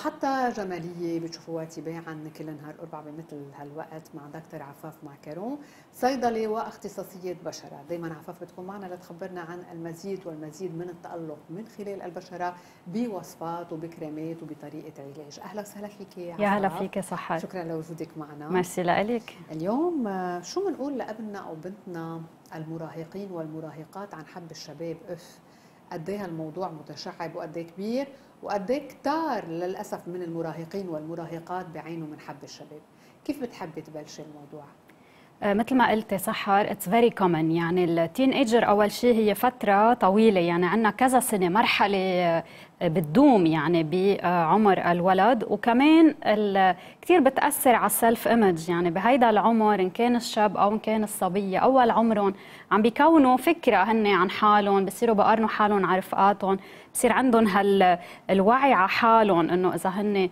محطة جمالية بتشوفوها تباعا كل نهار أربعة بمثل هالوقت مع دكتور عفاف معكرون صيدلة واختصاصية بشرة. دايما عفاف بتكون معنا لتخبرنا عن المزيد والمزيد من التألق من خلال البشرة بوصفات وبكريمات وبطريقة علاج. أهلا وسهلا فيك يا يا هلا فيك سحر شكرا لوجودك معنا. ميرسي لك اليوم شو بنقول لأبننا أو بنتنا المراهقين والمراهقات عن حب الشباب؟ أف قد إيه الموضوع متشعب وقد إيه كبير وقد إيه كتار للأسف من المراهقين والمراهقات بعينوا من حب الشباب. كيف بتحبي تبلشي الموضوع؟ مثل ما قلتي سحر it's very common يعني ال teenager أول شيء هي فترة طويلة. يعني عندنا كذا سنة مرحلة آه، بتدوم يعني بعمر الولد. وكمان كثير بتأثر على ال self image يعني بهيدا العمر إن كان الشاب أو إن كان الصبية أول عمرهم عم بيكونوا فكرة هن عن حالهم بصيروا بقارنوا حالهم على رفقاتهم بصير عندهم هالوعي على حالهم إنه إذا هن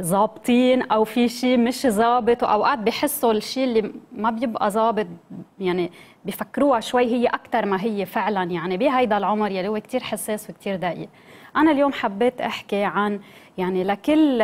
ظابطين أو في شيء مش ظابط وأوقات بحسوا الشيء اللي ما بيبقى ظابط يعني بفكروها شوي هي أكثر ما هي فعلا يعني. بهيدا العمر يلي هو كثير حساس وكثير دقيق. أنا اليوم حبيت أحكي عن يعني لكل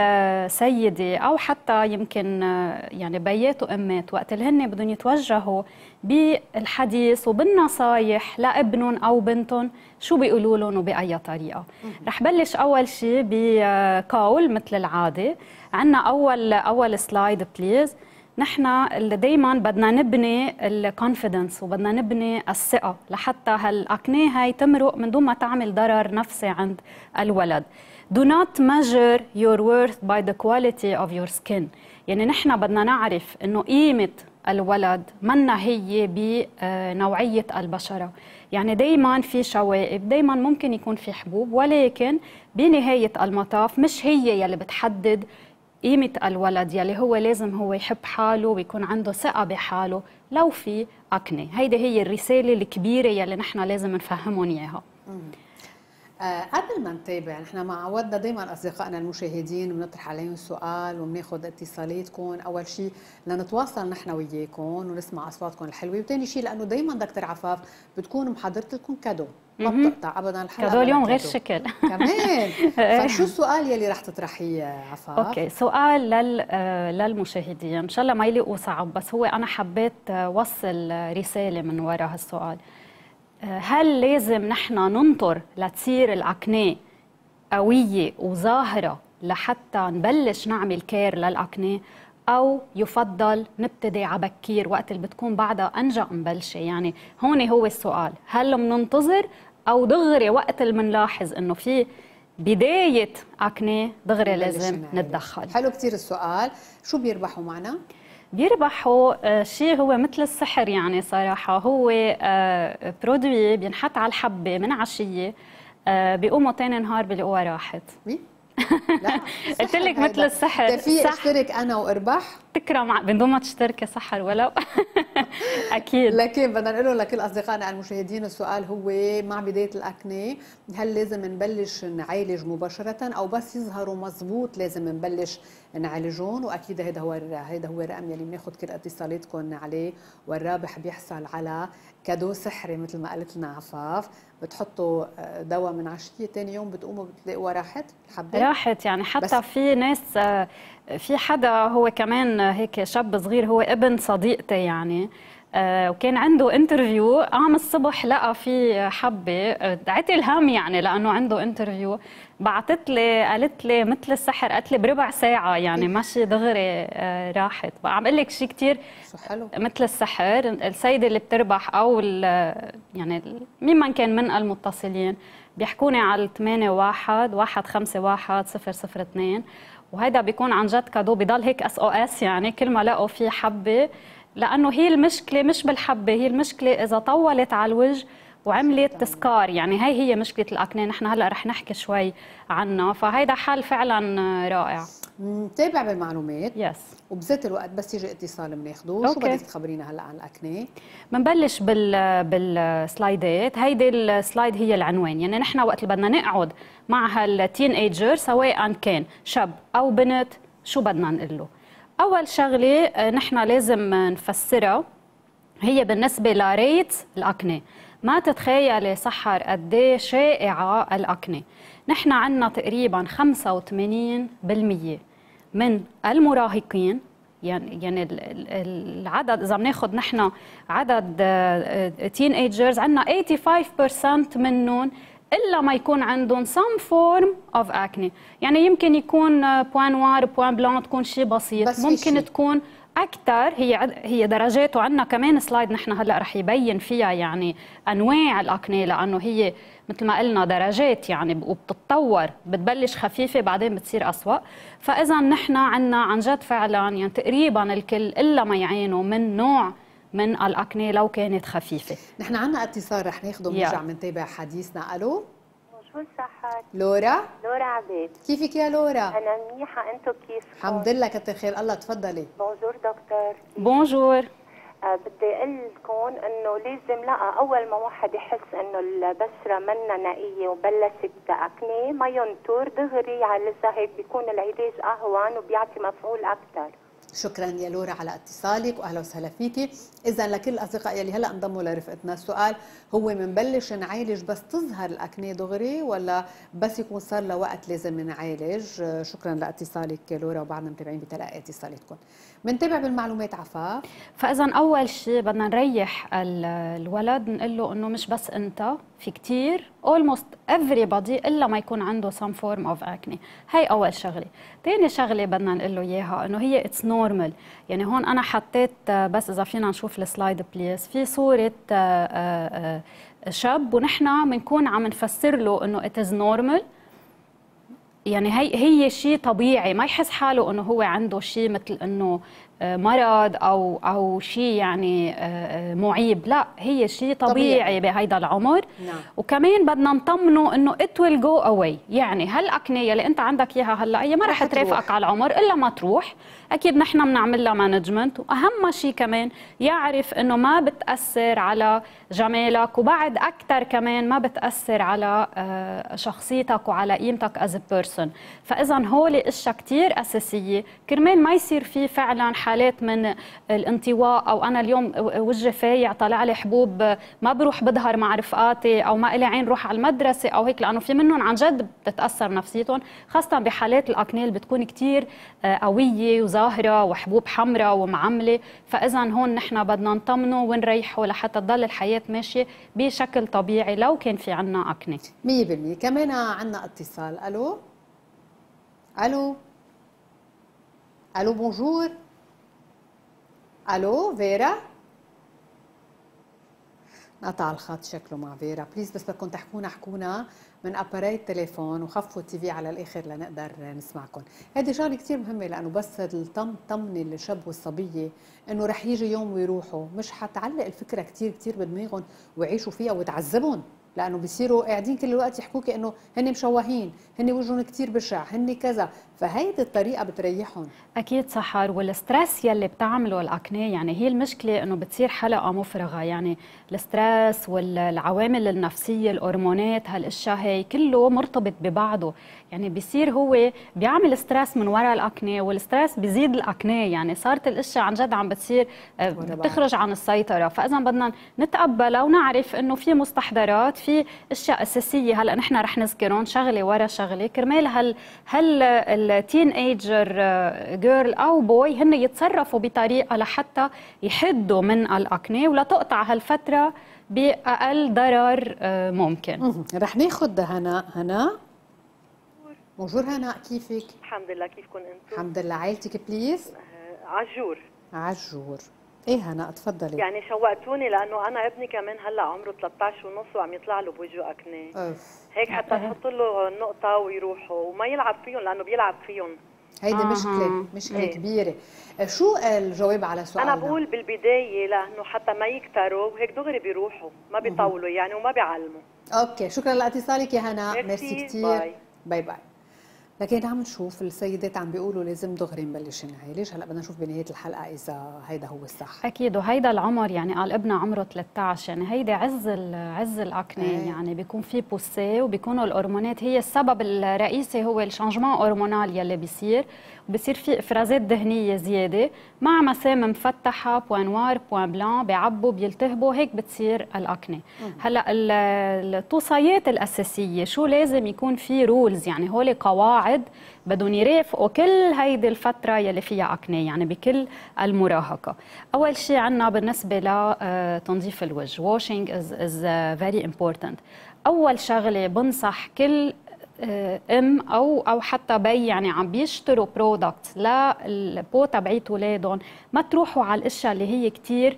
سيدة أو حتى يمكن يعني بيات وأمات وقت اللي هن بدهم يتوجهوا بالحديث وبالنصايح لابنهم أو بنتهم شو بيقولوا لهم وبأي طريقة. رح بلش أول شيء بقول مثل العادة. عنا أول أول slide please نحن دائما بدنا نبني ال confidence وبدنا نبني الثقة لحتى هال acné هاي تمرق من دون ما تعمل ضرر نفسي عند الولد. Do not measure your worth by the quality of your skin. يعني نحن بدنا نعرف إنه قيمة الولد منا هي بنوعية البشرة. يعني دائما في شوائب دائما ممكن يكون في حبوب ولكن بنهاية المطاف مش هي يلي بتحدد قيمة الولد يلي هو لازم هو يحب حاله ويكون عنده ثقة بحاله لو في أكنة هيدي هي الرسالة الكبيرة يلي نحن لازم نفهمهم إياها. آه قبل ما نتابع نحن معودين دائما أصدقائنا المشاهدين بنطرح عليهم سؤال وبناخذ اتصالاتكم أول شيء لنتواصل نحن وياكم ونسمع أصواتكم الحلوة وثاني شيء لأنه دائما دكتور عفاف بتكون محضرة لكم cadeau ما بتقطع ابدا الحلقة cadeau اليوم غير شكل. كمان. فشو السؤال يلي رح تطرحيه عفاف؟ okay سؤال لل آه، للمشاهدين. إن شاء الله ما يلاقوا صعب بس هو أنا حبيت وصل رسالة من وراء هالسؤال. هل لازم نحن ننطر لتصير الأكنة قوية وظاهرة لحتى نبلش نعمل كير للأكنة أو يفضل نبتدي عبكير وقت اللي بتكون بعدها أنجا مبلشة؟ يعني هون هو السؤال. هل بننتظر أو دغري وقت اللي بنلاحظ إنه في بداية أكنة دغري لازم نتدخل. حلو كثير السؤال. شو بيربحوا معنا؟ بيربحوا آه، شيء هو مثل السحر يعني صراحة. هو برودوي آه، بينحط على الحبة من عشية آه، بيقوموا تاني نهار بيلاقوها راحت؟ لا قلت لك مثل السحر في اشترك أنا واربح تكرم بدون ما تشتركي سحر ولو أكيد. لكن بدنا نقول لكل أصدقائنا المشاهدين السؤال هو مع بداية الأكنة هل لازم نبلش نعالج مباشرة أو بس يظهروا مزبوط لازم نبلش نعالجهم وأكيد هذا هو هذا هو الرقم يلي بناخذ كل اتصالاتكم عليه والرابح بيحصل على cadeau سحري مثل ما قالت لنا عفاف. بتحطوا آه، دواء من عشية ثاني يوم بتقوموا بتلاقوها راحت الحبه راحت يعني حتى في ناس آه، في حدا هو كمان هيك شاب صغير هو ابن صديقتي يعني. وكان عنده interview قام الصبح لقى في حبة دعت الهام يعني لأنه عنده interview بعثت لي قالت لي مثل السحر قالت لي بربع ساعة يعني ماشي دغري آه، راحت. عم أقول لك شيء كثير مثل السحر السيدة اللي بتربح أو يعني مين ما كان من المتصلين بيحكوني على 8 1 1 5 1 0 0 2 وهذا بيكون عن جد cadeau بضل هيك SOS يعني كل ما لقوا في حبة لأنه هي المشكلة مش بالحبة هي المشكلة إذا طولت على الوجه وعملت scar. يعني هاي هي مشكلة ال acné نحن هلأ رح نحكي شوي عنها. فهيدا حل فعلا رائع. نتابع بالمعلومات. yes وبذات الوقت بس يجي اتصال بناخده شو بدك تخبرينا هلأ عن ال acné؟ بنبلش بال بال slides. هيدي ال slide هي العنوان. يعني نحن وقت بدنا نقعد مع هال teenager سواء كان شاب أو بنت شو بدنا نقول له؟ أول شغلة آه، نحن لازم نفسرها هي بالنسبة ل rate ال acné. ما تتخيلي سحر قد إيه شائعة ال acné. نحن عندنا تقريبا 85% من المراهقين يعني يعني العدد إذا بناخذ نحن عدد teenagers عندنا 85% منهم إلا ما يكون عندهم some form of acne. يعني يمكن يكون points noirs points blancs تكون شيء بسيط. بس ممكن شي. تكون أكثر هي هي درجات وعندنا كمان slide نحن هلأ رح يبين فيها يعني أنواع الاكني لأنه هي مثل ما قلنا درجات يعني وبتتطور. بتبلش خفيفة بعدين بتصير أسوأ. فإذا نحن عندنا عن جد فعلا يعني تقريبا الكل إلا ما يعانوا من نوع من الاكني لو كانت خفيفة. نحن عنا اتصال رح ناخده ونرجع بنتابع حديثنا. ألو؟ شو صحك؟ لورا؟ لورا عبيد. كيفك يا لورا؟ أنا منيحة أنتم كيف؟ الحمد لله كتر خير. الله تفضلي. بونجور دكتور. بونجور. آه بدي أقول لكم إنه لازم لا أول ما واحد يحس إنه البشرة منا نقيه وبلشت اكني ما ينطر دغري على هيك بيكون العلاج أهون وبيعطي مفعول أكثر شكرا يا لورا على اتصالك واهلا وسهلا فيكي. اذا لكل الاصدقاء يلي هلأ انضموا لرفقتنا السؤال هو منبلش نعالج بس تظهر الاكنه دغري ولا بس يكون صار له وقت لازم نعالج؟ شكرا لاتصالك لورا وبعدنا متابعين بتلقي اتصالاتكم. بنتابع بالمعلومات عفاف فاذا أول شيء بدنا نريح الولد نقول له إنه مش بس أنت في كثير almost everybody إلا ما يكون عنده some form of acne. هي أول شغلة. ثاني شغلة بدنا نقول له إياها إنه هي it's normal يعني هون أنا حطيت بس إذا فينا نشوف ال slide please في صورة آه، آه، آه، شاب ونحن بنكون عم نفسر له إنه it is normal يعني هي هي شيء طبيعي. ما يحس حاله إنه هو عنده شيء مثل إنه آه، مرض أو أو شيء يعني آه، آه، معيب. لا هي شيء طبيعي, طبيعي. بهيدا العمر. نعم. وكمان بدنا نطمنه إنه it will go away يعني هال acné اللي أنت عندك إياها هلأ هي ما رح ترافقك على العمر إلا ما تروح. أكيد نحن بنعمل لها management وأهم شيء كمان يعرف إنه ما بتأثر على جمالك وبعد أكثر كمان ما بتأثر على شخصيتك وعلى قيمتك as a person فاذا هول إشياء كثير أساسية. كرمال ما يصير في فعلا حالات من الانطواء أو أنا اليوم وجهي فايع طالع لي حبوب ما بروح بظهر مع رفقاتي أو ما لي عين روح على المدرسة أو هيك لأنه في منهم عن جد بتتأثر نفسيتهم خاصة بحالات ال acné اللي بتكون كثير آه، قوية وظاهره وحبوب حمراء ومعملة فاذا هون نحن بدنا نطمنه ونريحه لحتى تضل الحياة ماشية بشكل طبيعي لو كان في عنا acné 100% كمان عنا اتصال. ألو؟ ألو؟ ألو bonjour ألو فيرا؟ قطع الخط شكله مع فيرا. please بس بدكم تحكونا حكونا من appareil التليفون وخفوا ال TV على الآخر لنقدر نسمعكم. هذه شغلة كثير مهمة لأنه بس الطم طمني الشاب والصبية إنه رح يجي يوم ويروحوا. مش حتعلق الفكرة كثير كثير بدماغهم ويعيشوا فيها وتعذبهم لأنه بيصيروا قاعدين كل الوقت يحكوا إنه هن مشوهين هن وجههم كثير بشع هن كذا. فهيدي الطريقة بتريحهم. أكيد سحر وال stress يلي بتعمله ال acné يعني هي المشكلة إنه بتصير حلقة مفرغة. يعني ال stress والعوامل النفسية الهرمونات هالأشياء هي كله مرتبط ببعضه. يعني بيصير هو بيعمل stress من وراء ال acné وال stress بيزيد ال acné يعني صارت الأشياء عن جد عم بتصير آه، بتخرج عن السيطرة. فإذا بدنا نتقبلها ونعرف إنه في مستحضرات في أشياء أساسية. هلا نحن رح نذكرهم شغلة ورا شغلة. كرمال هل هل ال teenager girl أو boy هن يتصرفوا بطريقة لحتى يحدوا من ال acné ولا تقطع هالفترة بأقل ضرر آه، ممكن. رح ناخذ هنا هنا. bonjour هنا. كيفك؟ الحمد لله. كيفكم أنتم؟ الحمد لله. عائلتك please؟ عجور. عجور. إيه هنا تفضلي يعني شوقتوني لأنه أنا ابني كمان هلأ عمره 13 ونص وعم يطلع له بوجهه acné. أوف. هيك حتى نحط له نقطة ويروحوا وما يلعب فيهم لأنه بيلعب فيهم. هيدي آه مشكله مشكلة إيه. كبيرة. شو الجواب على سؤالنا؟ أنا بقول بالبداية لأنه حتى ما يكتروا وهيك دغري بيروحوا ما بيطولوا يعني وما بيعلموا. okay شكرا لاتصالك يا هنا ميرسي كثير bye bye. لكن عم نشوف السيدات عم بيقولوا لازم دغري نبلش نعالج. هلأ بدنا نشوف بنهاية الحلقة إذا هيدا هو الصح. أكيد وهيدا العمر يعني قال ابنها عمره 13 يعني هيدي عز عز ال acné أيه. يعني بيكون في poussée وبيكونوا الهرمونات هي السبب الرئيسي هو ال changement hormonal يلي بيصير. وبصير في إفرازات دهنيه زيادة. مع مسام مفتحة points noirs points blancs بيعبوا بيلتهبوا هيك بتصير ال acné هلأ التوصيات الأساسية شو لازم يكون في rules يعني هول قواعد بدهم يرافقوا كل هيدي الفترة يلي فيها acné يعني بكل المراهقة. أول شيء عندنا بالنسبة لتنظيف الوجه. washing is very important أول شغلة بنصح كل ام أو أو حتى بي يعني عم بيشتروا product لل peau تبعيت اولادهم ما تروحوا على الأشياء اللي هي كثير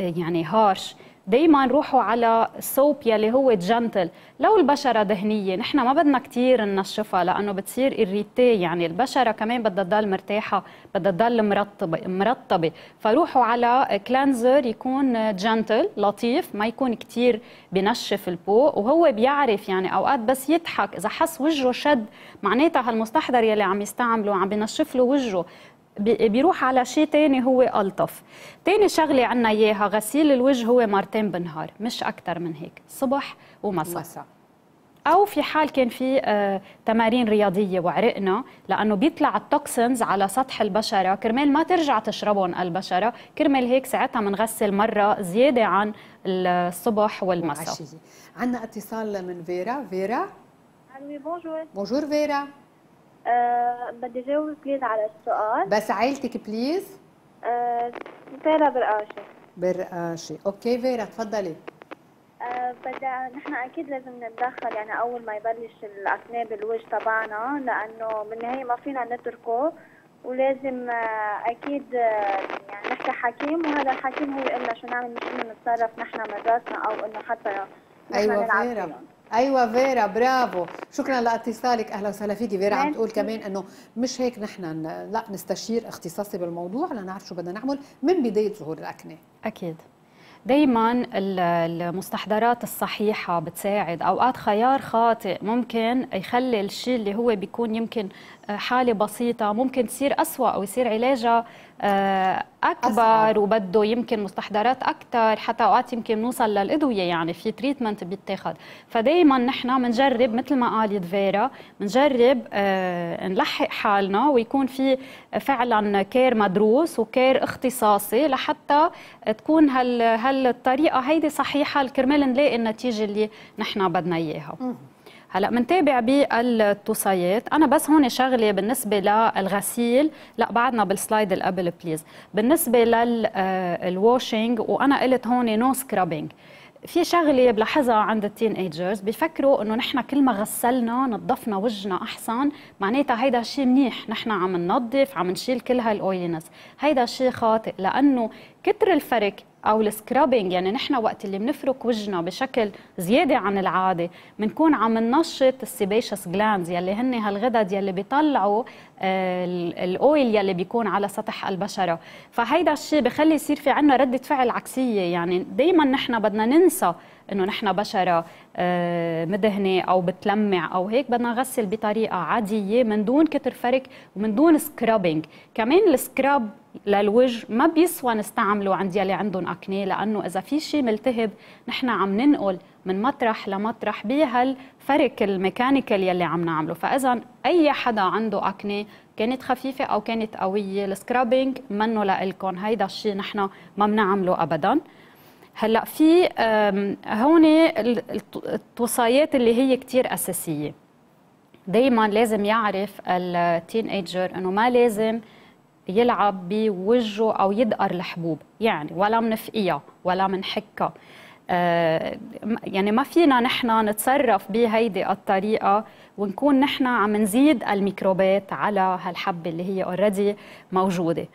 يعني harsh دايما روحوا على ال soap يلي هو gentle لو البشرة دهنية نحن ما بدنا كتير ننشفها لأنه بتصير irritée. يعني البشرة كمان بدها تضل مرتاحة بدها تضل مرطبة مرطبة. فروحوا على cleanser يكون gentle لطيف ما يكون كتير بنشف ال peau وهو بيعرف يعني أوقات بس يضحك. إذا حس وجهه شد معناتها هالمستحضر يلي عم يستعمله عم بنشف له وجهه. بيروح على شيء تاني هو ألطف. تاني شغلة عنا إياها غسيل الوجه هو مرتين بالنهار مش أكتر من هيك صبح ومساء. مساء أو في حال كان في آه تمارين رياضية وعرقنا لأنه بيطلع ال toxins على سطح البشرة كرمال ما ترجع تشربهم البشرة كرمال هيك ساعتها بنغسل مرة زيادة عن الصبح والمساء. عندنا اتصال من فيرا. فيرا؟ bonjour bonjour فيرا. أه بدي جاوب بليز على السؤال. بس عائلتك بليز أه فيرا برقاشة. برقاشة. أوكي فيرا تفضلي. أه بدأ نحن أكيد لازم نتدخل يعني أول ما يبلش الاكنه بالوجه تبعنا لأنه بالنهاية ما فينا نتركه ولازم أكيد يعني نحكي حكيم وهذا الحكيم هو يقول لنا شو نعمل مش إنه نتصرف نحن من راسنا أو إنه حتى أيوه فيرا. أيوه فيرا برافو. شكرا لاتصالك. أهلا وسهلا فيكي. فيرا عم تقول كمان إنه مش هيك نحن لا نستشير اختصاصي بالموضوع لنعرف شو بدنا نعمل من بداية ظهور الاكنه أكيد. دايما المستحضرات الصحيحة بتساعد. أوقات خيار خاطئ ممكن يخلي الشيء اللي هو بيكون يمكن حالة بسيطة ممكن تصير أسوأ أو يصير علاجها أكبر أصعب. وبده يمكن مستحضرات أكثر حتى أوقات يمكن نوصل للأدوية يعني في تريتمنت بيتاخد. فدايما نحن بنجرب مثل ما قالت فيرا بنجرب آه نلحق حالنا ويكون في فعلا care مدروس و care اختصاصي لحتى تكون هال هالطريقة هيدي صحيحة كرمال نلاقي النتيجة اللي نحن بدنا إياها. هلا بنتابع بالتوصيات أنا بس هون شغله بالنسبة للغسيل. لا بعدنا بال slide اللي قبل please بالنسبة لل washing وأنا قلت هون no scrubbing في شغله بلاحظها عند ال teenagers بيفكروا إنه نحن كل ما غسلنا نظفنا وجهنا أحسن. معناتها هيدا شيء منيح. نحن عم ننظف عم نشيل كل هال oiliness هيدا شيء خاطئ. لأنه كتر الفرك أو ال scrubbing يعني نحن وقت اللي بنفرك وجهنا بشكل زيادة عن العادة بنكون عم ننشط ال sebaceous glands يلي هن هالغدد يلي بيطلعوا ال oil يلي بيكون على سطح البشرة. فهيدا الشيء بخلي يصير في عنا ردة فعل عكسية. يعني دائما نحن بدنا ننسى إنه نحن بشرة مدهنة أو بتلمع أو هيك بدنا نغسل بطريقة عادية من دون كتر فرك ومن دون scrubbing كمان ال scrub للوجه ما بيسوى نستعمله عند يلي عندهم acne لأنه إذا في شيء ملتهب نحن عم ننقل من مطرح لمطرح بهالفرك ال mechanical يلي عم نعمله. فاذا أي حدا عنده acne كانت خفيفة أو كانت قوية ال scrubbing منه لإلكم. هيدا الشيء نحن ما بنعمله ابدا. هلأ في هون التوصيات اللي هي كثير أساسية. دائما لازم يعرف ال teenager إنه ما لازم يلعب بوجهه أو يدقر الحبوب يعني ولا منفقيها ولا منحكها. آه يعني ما فينا نحن نتصرف بهيدي الطريقة ونكون نحن عم نزيد الميكروبات على هالحبة اللي هي already موجودة.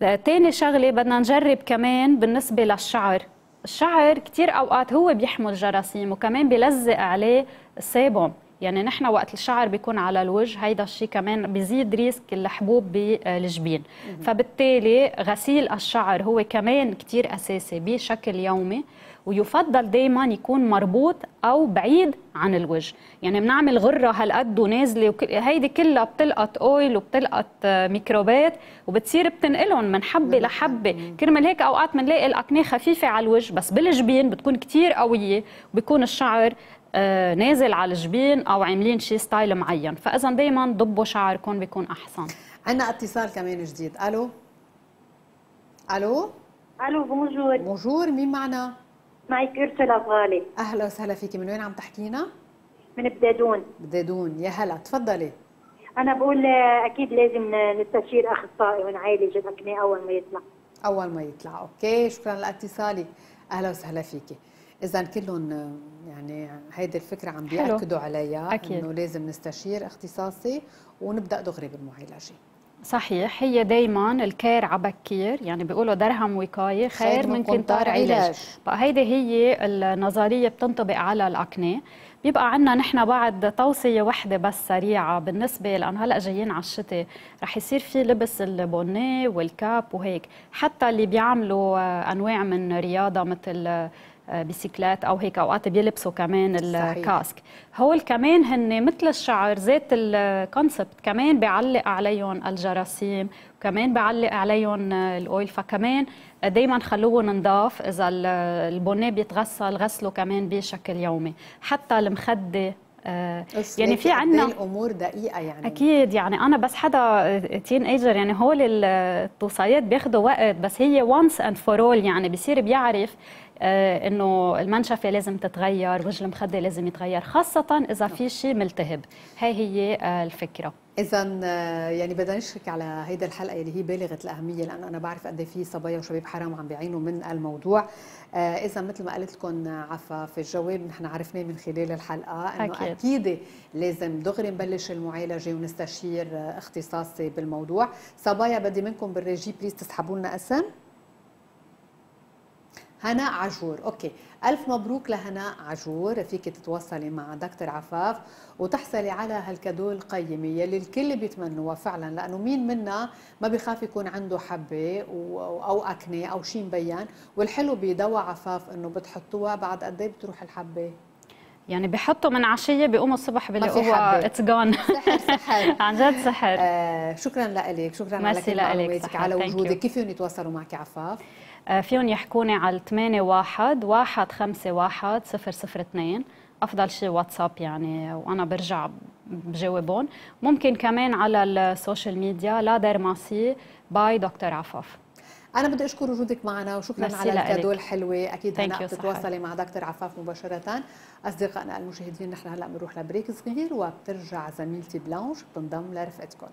تاني شغلة بدنا نجرب كمان بالنسبة للشعر. الشعر كثير أوقات هو بيحمل جراثيم وكمان بيلزق عليه الصابون يعني نحن وقت الشعر بيكون على الوجه هيدا الشيء كمان بيزيد risk الحبوب بالجبين. فبالتالي غسيل الشعر هو كمان كتير أساسي بشكل يومي ويفضل دائما يكون مربوط أو بعيد عن الوجه. يعني بنعمل غرة هالقد ونازلة وك... هيدي كلها بتلقط oil وبتلقط ميكروبات وبتصير بتنقلهم من حبة لحبة. كرمال هيك أوقات بنلاقي ال acne خفيفة على الوجه بس بالجبين بتكون كتير قوية وبيكون الشعر نازل على الجبين أو عاملين شي style معين. فإذا دائما ضبوا شعركم بيكون أحسن. عندنا اتصال كمان جديد. ألو؟ ألو؟ ألو bonjour bonjour مين معنا؟ معك ارسلا غالي أهلا وسهلا فيكي. من وين عم تحكينا؟ من بدادون. بدادون. يا هلا تفضلي. أنا بقول آه، أكيد لازم نستشير أخصائي ونعالج ال acne أول ما يطلع. أول ما يطلع. okay شكرا لاتصالك أهلا وسهلا فيكي. إذا كلهم يعني هيدي الفكرة عم بيأكدوا عليها. إنه لازم نستشير اختصاصي ونبدأ دغري بالمعالجه صحيح هي دايما الكير عبكير يعني بيقولوا درهم وقايه خير من كنتار علاج. بقى هيدي هي النظرية بتنطبق على الاكنه بيبقى عندنا نحن بعد توصية وحدة بس سريعة بالنسبة لأنه هلأ جايين على الشتاء رح يصير في لبس البونيه والكاب وهيك. حتى اللي بيعملوا آه، أنواع من رياضة مثل آه، بيسيكلات أو هيك أوقات بيلبسوا كمان الكاسك. هول كمان هن مثل الشعر ذات ال concept كمان بيعلق عليهم الجراثيم وكمان بيعلق عليهم ال oil. فكمان دائما خلوهم نضاف إذا ال bonnet بيتغسل غسله كمان بشكل يومي. حتى المخدة آه يعني في عندنا الأمور دقيقة يعني. أكيد يعني أنا بس حدا teenager يعني هول التوصيات بياخذوا وقت بس هي once and for all يعني بصير بيعرف آه إنه المنشفة لازم تتغير وجه المخدة لازم يتغير خاصة إذا في شيء ملتهب. هاي هي آه الفكرة. اذا آه، يعني بدنا نشرك على هيدا الحلقة اللي هي بالغة الأهمية لأنه أنا بعرف قد إيه في صبايا وشباب حرام عم بيعينوا من الموضوع. آه، اذا مثل ما قلت لكم عفاف الجواب نحن عرفناه من خلال الحلقة إنه أكيد. أكيد لازم دغري نبلش المعالجة ونستشير اختصاصي بالموضوع. صبايا بدي منكم بالريجي بليز تسحبوا لنا اسم. هناء عجور. okay. ألف مبروك لهناء عجور. فيك تتواصلي مع دكتور عفاف وتحصلي على هال cadeau القيمه يلي الكل بيتمنوها فعلا لأنه مين منا ما بيخاف يكون عنده حبة أو acne أو شيء مبين. والحلو بدواء عفاف إنه بتحطوها بعد قد إيه بتروح الحبة؟ يعني بحطوا من عشية بيقوموا الصبح بيلاقوها it's gone سحر سحر. عن جد سحر. آه شكرا لك شكرا على كل معلوماتك على وجودك. كيف يتواصلوا معك عفاف؟ فيهم يحكوني على 8 واحد واحد خمسة واحد صفر صفر اثنين. أفضل شيء واتساب يعني وأنا برجع بجاوبهم. ممكن كمان على ال social media لا ديرماسي by دكتور عفاف. أنا بدي أشكر وجودك معنا وشكرا على ال cadeau الحلوة. أكيد هلأ بتتواصلي مع دكتور عفاف مباشرة. أصدقائنا المشاهدين نحن هلأ بنروح ل break صغير وبترجع زميلتي بلانش بتنضم لرفقتكم.